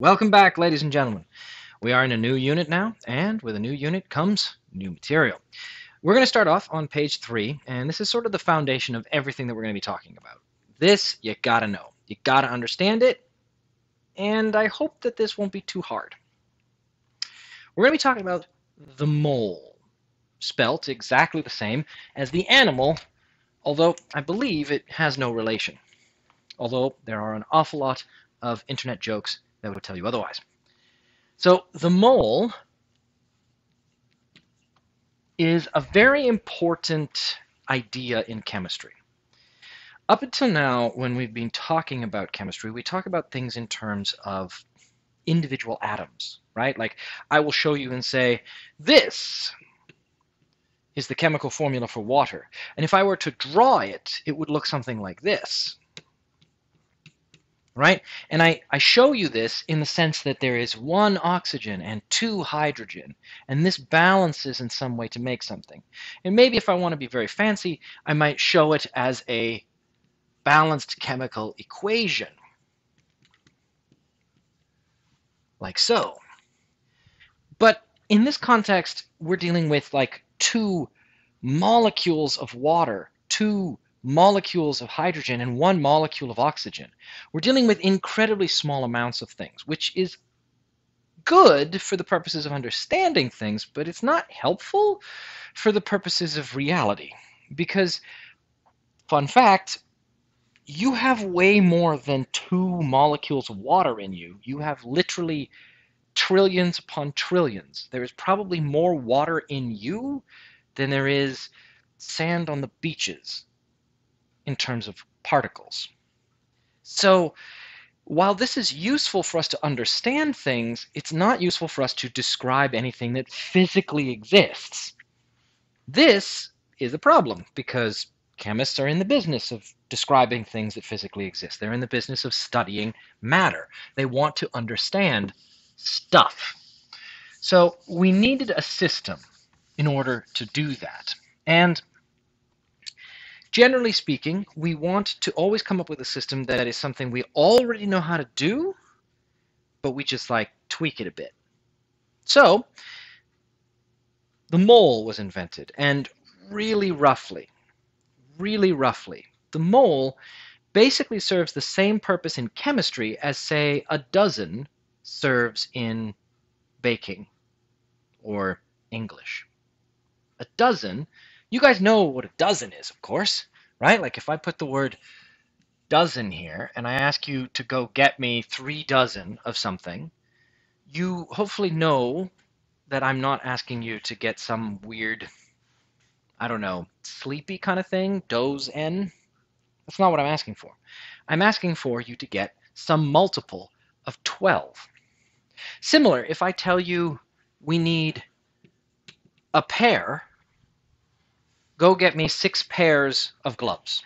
Welcome back, ladies and gentlemen. We are in a new unit now, and with a new unit comes new material. We're going to start off on page three, and this is sort of the foundation of everything that we're going to be talking about. This, you gotta know. You gotta understand it, and I hope that this won't be too hard. We're going to be talking about the mole, spelt exactly the same as the animal, although I believe it has no relation. Although there are an awful lot of internet jokes that would tell you otherwise. So the mole is a very important idea in chemistry. Up until now, when we've been talking about chemistry, we talk about things in terms of individual atoms, right? Like I will show you and say, this is the chemical formula for water. And if I were to draw it, it would look something like this right? And I, I show you this in the sense that there is one oxygen and two hydrogen, and this balances in some way to make something. And maybe if I want to be very fancy, I might show it as a balanced chemical equation, like so. But in this context, we're dealing with like two molecules of water, two molecules of hydrogen and one molecule of oxygen. We're dealing with incredibly small amounts of things, which is good for the purposes of understanding things, but it's not helpful for the purposes of reality. Because, fun fact, you have way more than two molecules of water in you. You have literally trillions upon trillions. There is probably more water in you than there is sand on the beaches in terms of particles. So while this is useful for us to understand things, it's not useful for us to describe anything that physically exists. This is a problem because chemists are in the business of describing things that physically exist. They're in the business of studying matter. They want to understand stuff. So we needed a system in order to do that. And Generally speaking, we want to always come up with a system that is something we already know how to do, but we just like tweak it a bit. So, the mole was invented, and really roughly, really roughly, the mole basically serves the same purpose in chemistry as, say, a dozen serves in baking or English. A dozen you guys know what a dozen is, of course, right? Like if I put the word dozen here and I ask you to go get me three dozen of something, you hopefully know that I'm not asking you to get some weird, I don't know, sleepy kind of thing, doze. That's not what I'm asking for. I'm asking for you to get some multiple of 12. Similar, if I tell you we need a pair Go get me six pairs of gloves.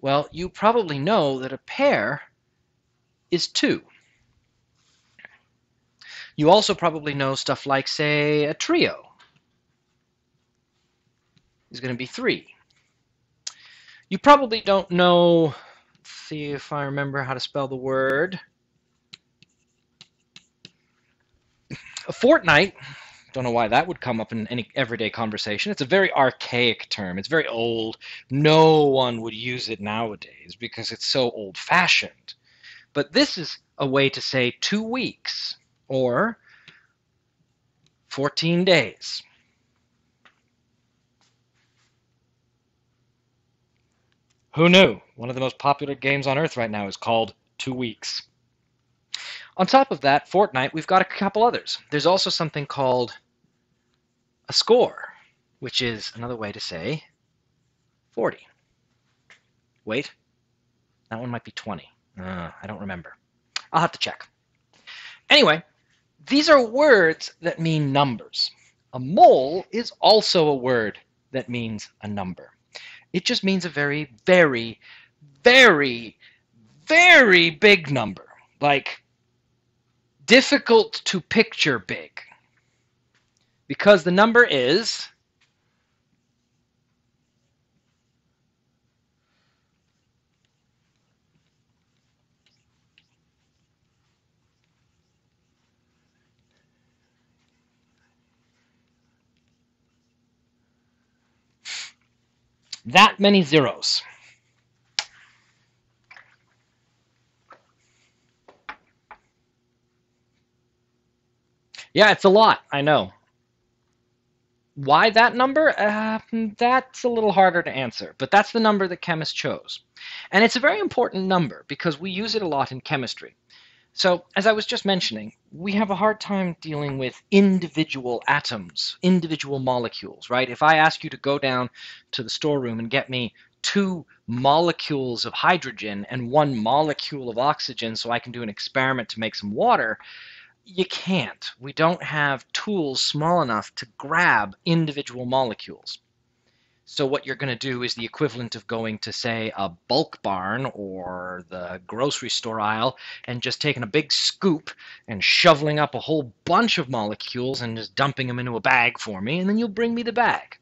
Well, you probably know that a pair is two. You also probably know stuff like, say, a trio is going to be three. You probably don't know, see if I remember how to spell the word. A fortnight don't know why that would come up in any everyday conversation. It's a very archaic term. It's very old. No one would use it nowadays because it's so old fashioned. But this is a way to say two weeks or 14 days. Who knew? One of the most popular games on earth right now is called Two Weeks. On top of that, Fortnite, we've got a couple others. There's also something called a score, which is another way to say 40. Wait, that one might be 20. Uh, I don't remember. I'll have to check. Anyway, these are words that mean numbers. A mole is also a word that means a number. It just means a very, very, very, very big number. Like difficult to picture big because the number is that many zeros. Yeah, it's a lot, I know. Why that number? Uh, that's a little harder to answer, but that's the number that chemists chose. And it's a very important number because we use it a lot in chemistry. So, as I was just mentioning, we have a hard time dealing with individual atoms, individual molecules, right? If I ask you to go down to the storeroom and get me two molecules of hydrogen and one molecule of oxygen so I can do an experiment to make some water, you can't. We don't have tools small enough to grab individual molecules. So what you're going to do is the equivalent of going to, say, a bulk barn or the grocery store aisle and just taking a big scoop and shoveling up a whole bunch of molecules and just dumping them into a bag for me, and then you'll bring me the bag.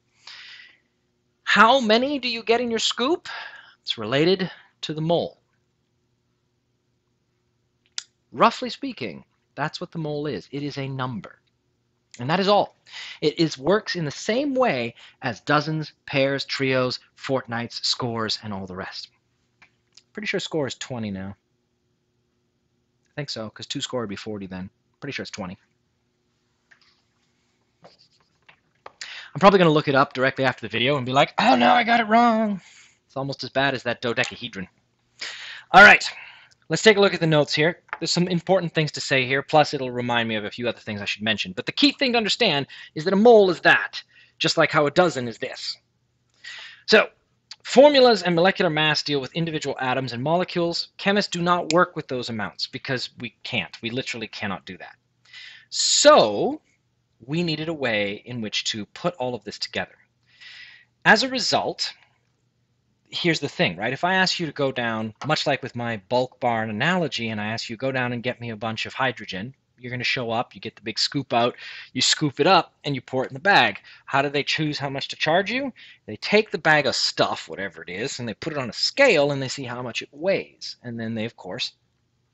How many do you get in your scoop? It's related to the mole. Roughly speaking, that's what the mole is. It is a number. And that is all. It is works in the same way as dozens, pairs, trios, fortnights, scores, and all the rest. Pretty sure score is 20 now. I think so, because 2 score would be 40 then. Pretty sure it's 20. I'm probably going to look it up directly after the video and be like, oh no, I got it wrong. It's almost as bad as that dodecahedron. All right, let's take a look at the notes here. There's some important things to say here, plus it'll remind me of a few other things I should mention. But the key thing to understand is that a mole is that, just like how a dozen is this. So, formulas and molecular mass deal with individual atoms and molecules. Chemists do not work with those amounts because we can't. We literally cannot do that. So, we needed a way in which to put all of this together. As a result, here's the thing, right? If I ask you to go down, much like with my bulk barn analogy, and I ask you go down and get me a bunch of hydrogen, you're going to show up, you get the big scoop out, you scoop it up, and you pour it in the bag. How do they choose how much to charge you? They take the bag of stuff, whatever it is, and they put it on a scale and they see how much it weighs. And then they, of course,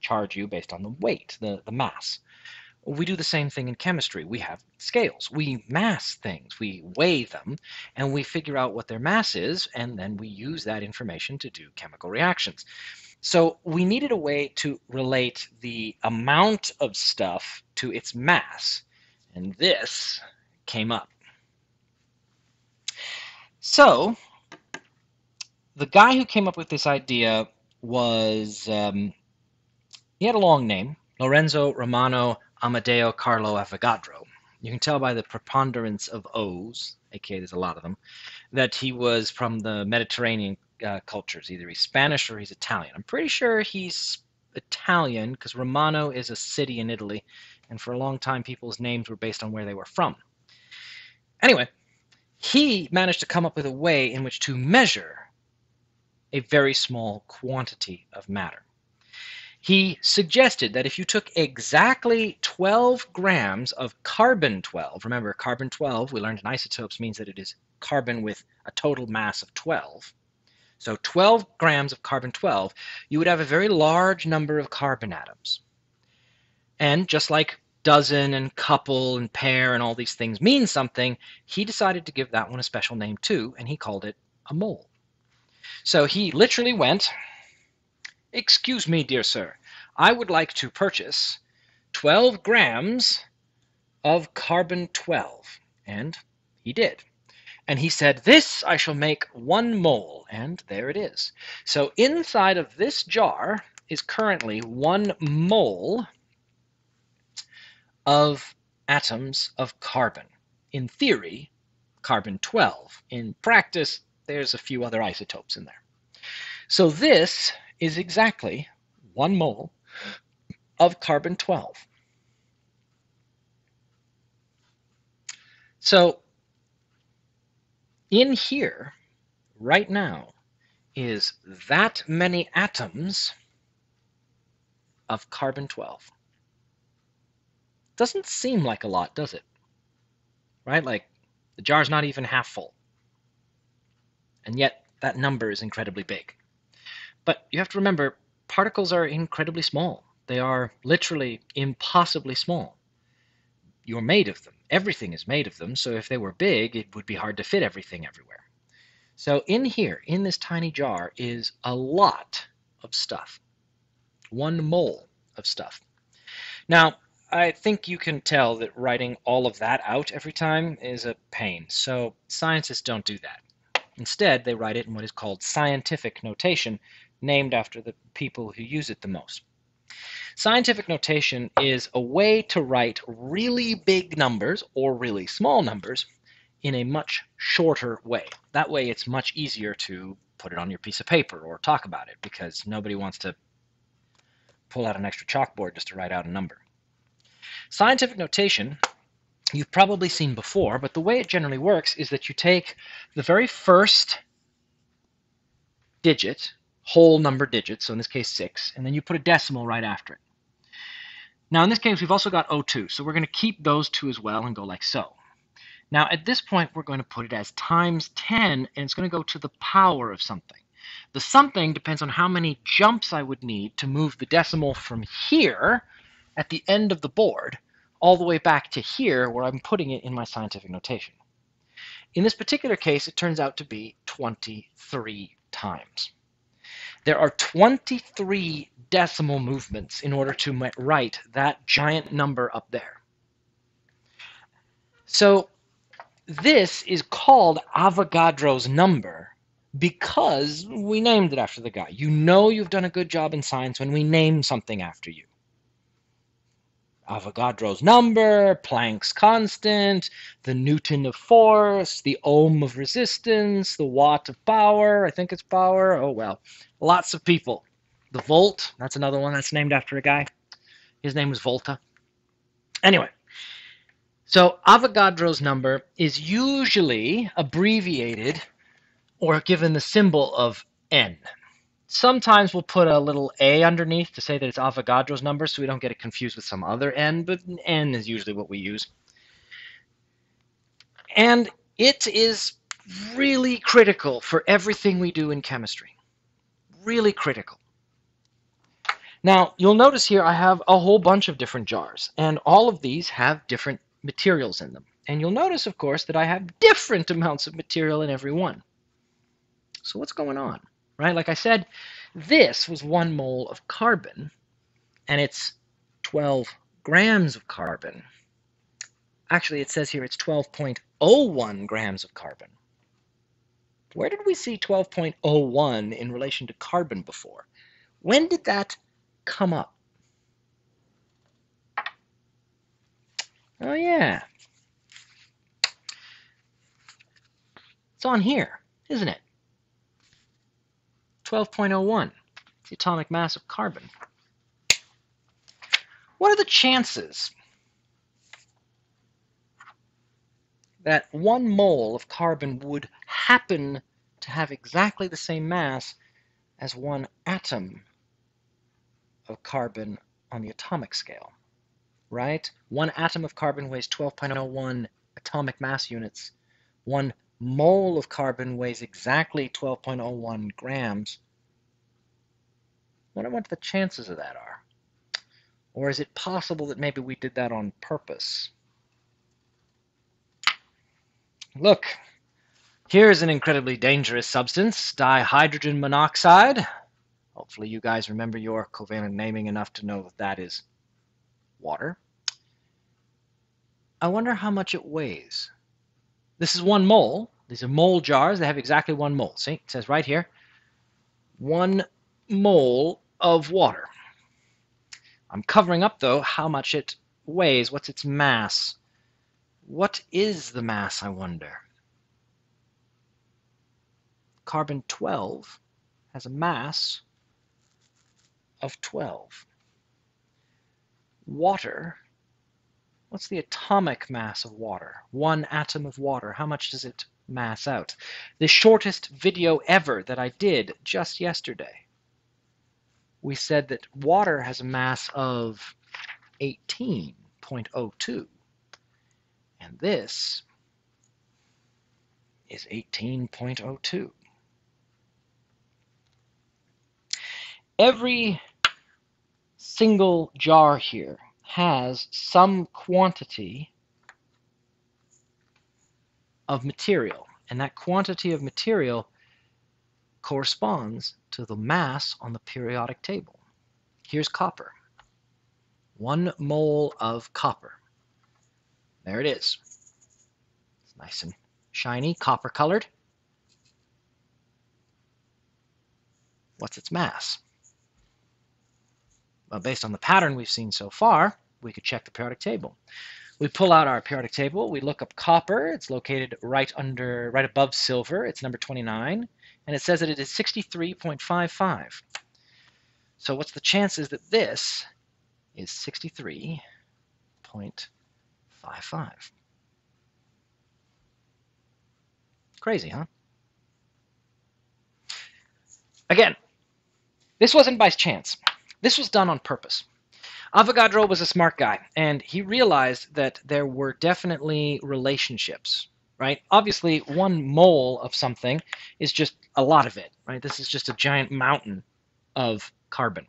charge you based on the weight, the, the mass. We do the same thing in chemistry. We have scales. We mass things. We weigh them and we figure out what their mass is, and then we use that information to do chemical reactions. So we needed a way to relate the amount of stuff to its mass, and this came up. So the guy who came up with this idea was, um, he had a long name, Lorenzo Romano Amadeo Carlo Avogadro. You can tell by the preponderance of O's, aka there's a lot of them, that he was from the Mediterranean uh, cultures. Either he's Spanish or he's Italian. I'm pretty sure he's Italian because Romano is a city in Italy, and for a long time people's names were based on where they were from. Anyway, he managed to come up with a way in which to measure a very small quantity of matter he suggested that if you took exactly 12 grams of carbon 12, remember carbon 12, we learned in isotopes means that it is carbon with a total mass of 12. So 12 grams of carbon 12, you would have a very large number of carbon atoms. And just like dozen and couple and pair and all these things mean something, he decided to give that one a special name too, and he called it a mole. So he literally went Excuse me, dear sir, I would like to purchase 12 grams of carbon 12. And he did. And he said, This I shall make one mole. And there it is. So inside of this jar is currently one mole of atoms of carbon. In theory, carbon 12. In practice, there's a few other isotopes in there. So this is exactly one mole of carbon 12. So in here, right now, is that many atoms of carbon 12. Doesn't seem like a lot, does it? Right? Like the jar's not even half full. And yet that number is incredibly big. But you have to remember, particles are incredibly small. They are literally impossibly small. You're made of them. Everything is made of them, so if they were big, it would be hard to fit everything everywhere. So in here, in this tiny jar, is a lot of stuff. One mole of stuff. Now, I think you can tell that writing all of that out every time is a pain, so scientists don't do that. Instead, they write it in what is called scientific notation, named after the people who use it the most. Scientific notation is a way to write really big numbers or really small numbers in a much shorter way. That way it's much easier to put it on your piece of paper or talk about it because nobody wants to pull out an extra chalkboard just to write out a number. Scientific notation you've probably seen before, but the way it generally works is that you take the very first digit, whole number digit, so in this case 6, and then you put a decimal right after it. Now in this case we've also got O2, so we're going to keep those two as well and go like so. Now at this point we're going to put it as times 10 and it's going to go to the power of something. The something depends on how many jumps I would need to move the decimal from here at the end of the board all the way back to here where I'm putting it in my scientific notation. In this particular case, it turns out to be 23 times. There are 23 decimal movements in order to write that giant number up there. So this is called Avogadro's number because we named it after the guy. You know you've done a good job in science when we name something after you. Avogadro's number, Planck's constant, the Newton of force, the ohm of resistance, the watt of power, I think it's power, oh well, lots of people. The volt, that's another one that's named after a guy. His name was Volta. Anyway, so Avogadro's number is usually abbreviated or given the symbol of n. Sometimes we'll put a little a underneath to say that it's Avogadro's number so we don't get it confused with some other n, but n is usually what we use. And it is really critical for everything we do in chemistry. Really critical. Now, you'll notice here I have a whole bunch of different jars, and all of these have different materials in them. And you'll notice, of course, that I have different amounts of material in every one. So what's going on? Right? Like I said, this was one mole of carbon, and it's 12 grams of carbon. Actually, it says here it's 12.01 grams of carbon. Where did we see 12.01 in relation to carbon before? When did that come up? Oh, yeah. It's on here, isn't it? 12.01, the atomic mass of carbon. What are the chances that one mole of carbon would happen to have exactly the same mass as one atom of carbon on the atomic scale, right? One atom of carbon weighs 12.01 atomic mass units. One mole of carbon weighs exactly 12.01 grams. Wonder what the chances of that are. Or is it possible that maybe we did that on purpose? Look, here's an incredibly dangerous substance, dihydrogen monoxide. Hopefully you guys remember your covalent naming enough to know that that is water. I wonder how much it weighs. This is one mole. These are mole jars. They have exactly one mole. See, it says right here, one mole of water. I'm covering up, though, how much it weighs. What's its mass? What is the mass, I wonder? Carbon 12 has a mass of 12. Water What's the atomic mass of water? One atom of water, how much does it mass out? The shortest video ever that I did just yesterday, we said that water has a mass of 18.02. And this is 18.02. Every single jar here has some quantity of material And that quantity of material corresponds to the mass on the periodic table. Here's copper. One mole of copper. There it is. It's nice and shiny, copper colored. What's its mass? Based on the pattern we've seen so far, we could check the periodic table. We pull out our periodic table, we look up copper, it's located right under, right above silver, it's number 29, and it says that it is 63.55. So what's the chances that this is 63.55? Crazy, huh? Again, this wasn't by chance. This was done on purpose. Avogadro was a smart guy, and he realized that there were definitely relationships, right? Obviously, one mole of something is just a lot of it, right? This is just a giant mountain of carbon.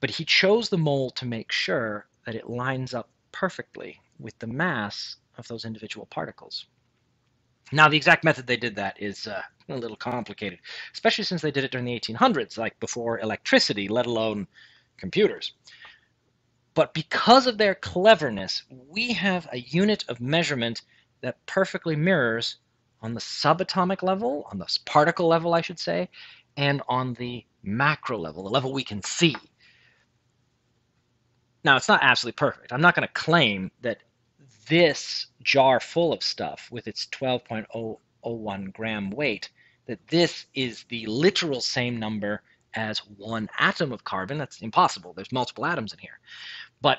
But he chose the mole to make sure that it lines up perfectly with the mass of those individual particles. Now, the exact method they did that is uh, a little complicated, especially since they did it during the 1800s, like before electricity, let alone computers. But because of their cleverness, we have a unit of measurement that perfectly mirrors on the subatomic level, on the particle level, I should say, and on the macro level, the level we can see. Now, it's not absolutely perfect. I'm not going to claim that this jar full of stuff with its 12.001 gram weight, that this is the literal same number as one atom of carbon. That's impossible. There's multiple atoms in here. But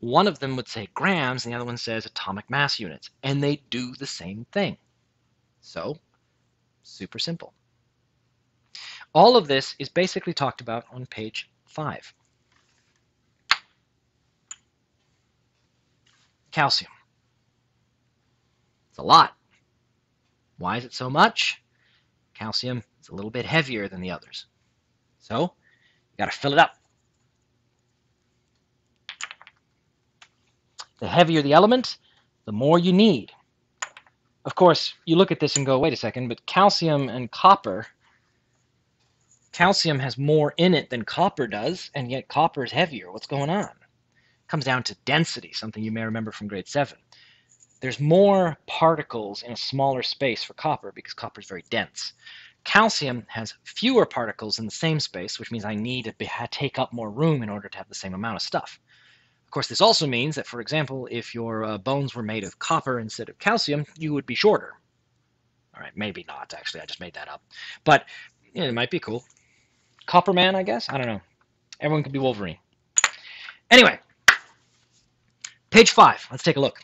one of them would say grams, and the other one says atomic mass units, and they do the same thing. So, super simple. All of this is basically talked about on page 5. calcium. It's a lot. Why is it so much? Calcium is a little bit heavier than the others. So, you got to fill it up. The heavier the element, the more you need. Of course, you look at this and go, wait a second, but calcium and copper, calcium has more in it than copper does, and yet copper is heavier. What's going on? It comes down to density, something you may remember from grade 7. There's more particles in a smaller space for copper because copper is very dense. Calcium has fewer particles in the same space, which means I need to take up more room in order to have the same amount of stuff. Of course, this also means that, for example, if your uh, bones were made of copper instead of calcium, you would be shorter. All right, maybe not, actually. I just made that up. But it might be cool. Copper Man, I guess? I don't know. Everyone could be Wolverine. Anyway, Page 5, let's take a look.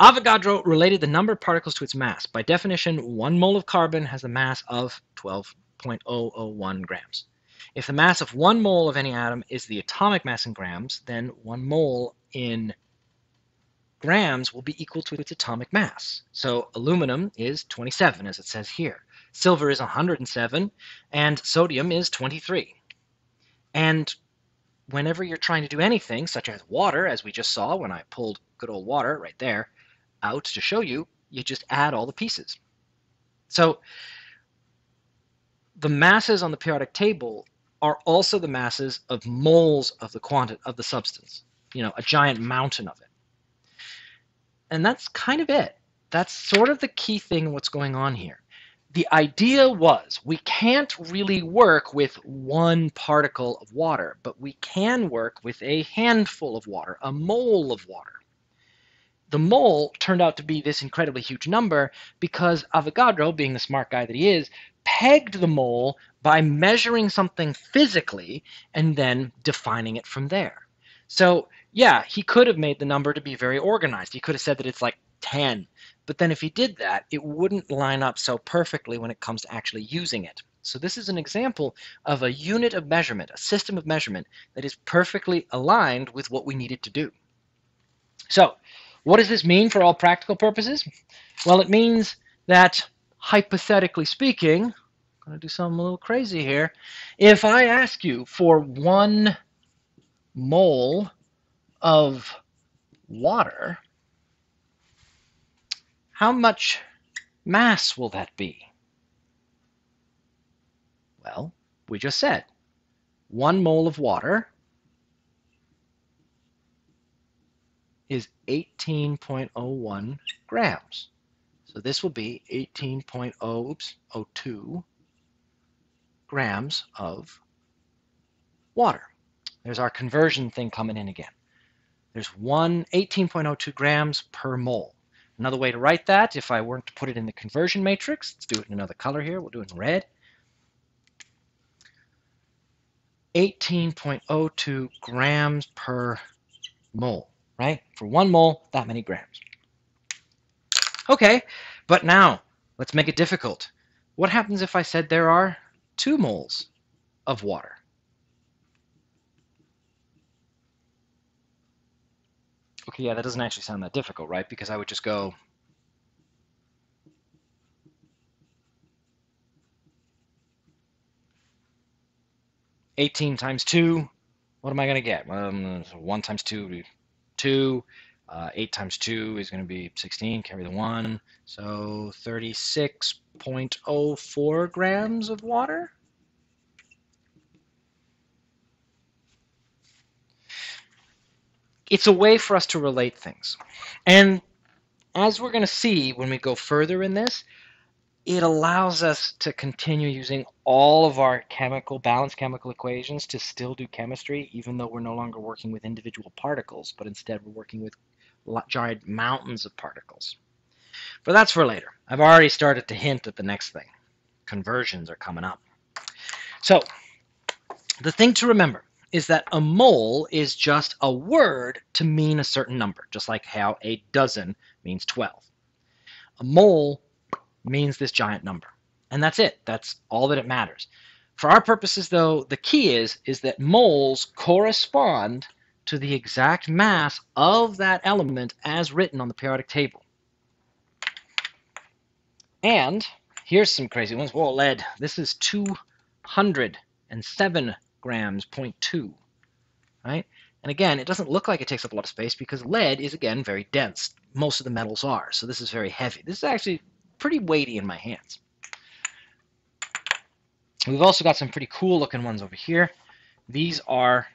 Avogadro related the number of particles to its mass. By definition, one mole of carbon has a mass of 12.001 grams. If the mass of one mole of any atom is the atomic mass in grams, then one mole in grams will be equal to its atomic mass. So aluminum is 27, as it says here. Silver is 107, and sodium is 23. And whenever you're trying to do anything, such as water, as we just saw when I pulled good old water right there out to show you, you just add all the pieces. So the masses on the periodic table are also the masses of moles of the quantity of the substance, you know, a giant mountain of it. And that's kind of it. That's sort of the key thing what's going on here the idea was we can't really work with one particle of water, but we can work with a handful of water, a mole of water. The mole turned out to be this incredibly huge number because Avogadro, being the smart guy that he is, pegged the mole by measuring something physically and then defining it from there. So, yeah, he could have made the number to be very organized. He could have said that it's like 10 but then if he did that, it wouldn't line up so perfectly when it comes to actually using it. So this is an example of a unit of measurement, a system of measurement that is perfectly aligned with what we needed to do. So what does this mean for all practical purposes? Well, it means that hypothetically speaking, I'm going to do something a little crazy here. If I ask you for one mole of water, how much mass will that be? Well, we just said one mole of water is 18.01 grams. So this will be 18.0, oops, 02 grams of water. There's our conversion thing coming in again. There's one 18.02 grams per mole. Another way to write that, if I weren't to put it in the conversion matrix, let's do it in another color here. We'll do it in red. 18.02 grams per mole, right? For one mole, that many grams. Okay, but now let's make it difficult. What happens if I said there are two moles of water? Okay, yeah, that doesn't actually sound that difficult, right? Because I would just go eighteen times two. What am I going to get? Um, one times two, two. Uh, 8 times 2 is going to be 16, carry the 1. So 36.04 grams of water. It's a way for us to relate things. And as we're going to see when we go further in this, it allows us to continue using all of our chemical balanced chemical equations to still do chemistry even though we're no longer working with individual particles but instead we're working with giant mountains of particles. But that's for later. I've already started to hint at the next thing. Conversions are coming up. So, the thing to remember is that a mole is just a word to mean a certain number, just like how a dozen means 12. A mole means this giant number. And that's it. That's all that it matters. For our purposes, though, the key is, is that moles correspond to the exact mass of that element as written on the periodic table. And here's some crazy ones. Whoa, lead. This is 207 grams, 0.2, right? And again, it doesn't look like it takes up a lot of space because lead is, again, very dense. Most of the metals are, so this is very heavy. This is actually pretty weighty in my hands. We've also got some pretty cool looking ones over here. These are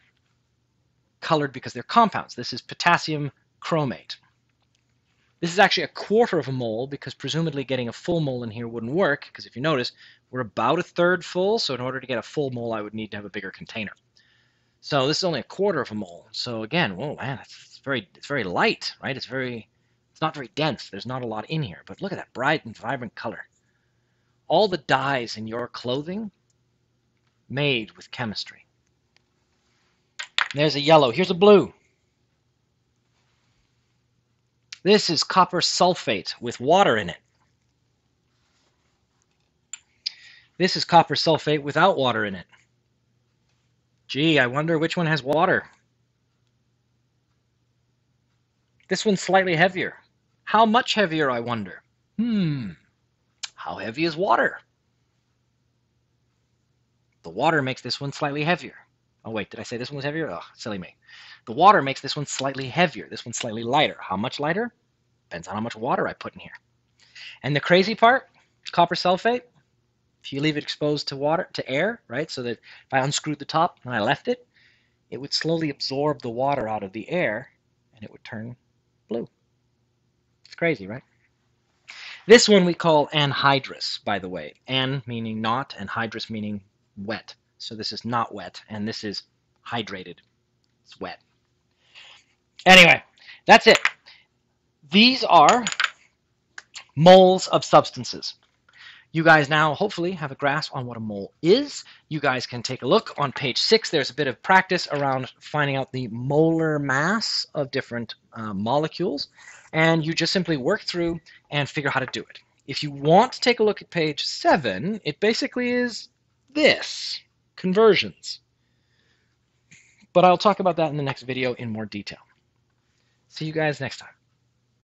colored because they're compounds. This is potassium chromate. This is actually a quarter of a mole because presumably getting a full mole in here wouldn't work because if you notice, we're about a third full, so in order to get a full mole, I would need to have a bigger container. So this is only a quarter of a mole. So again, whoa, man, it's very, it's very light, right? It's very, it's not very dense. There's not a lot in here, but look at that bright and vibrant color. All the dyes in your clothing made with chemistry. There's a yellow. Here's a blue. This is copper sulfate with water in it. This is copper sulfate without water in it. Gee, I wonder which one has water. This one's slightly heavier. How much heavier, I wonder? Hmm, how heavy is water? The water makes this one slightly heavier. Oh wait, did I say this one was heavier? Oh, silly me. The water makes this one slightly heavier. This one slightly lighter. How much lighter? Depends on how much water I put in here. And the crazy part, copper sulfate, if you leave it exposed to water, to air, right? So that if I unscrewed the top and I left it, it would slowly absorb the water out of the air and it would turn blue. Crazy, right? This one we call anhydrous, by the way. An meaning not and hydrous meaning wet. So this is not wet, and this is hydrated. It's wet. Anyway, that's it. These are moles of substances. You guys now hopefully have a grasp on what a mole is. You guys can take a look on page six. There's a bit of practice around finding out the molar mass of different uh, molecules. And you just simply work through and figure how to do it. If you want to take a look at page seven, it basically is this conversions. But I'll talk about that in the next video in more detail. See you guys next time.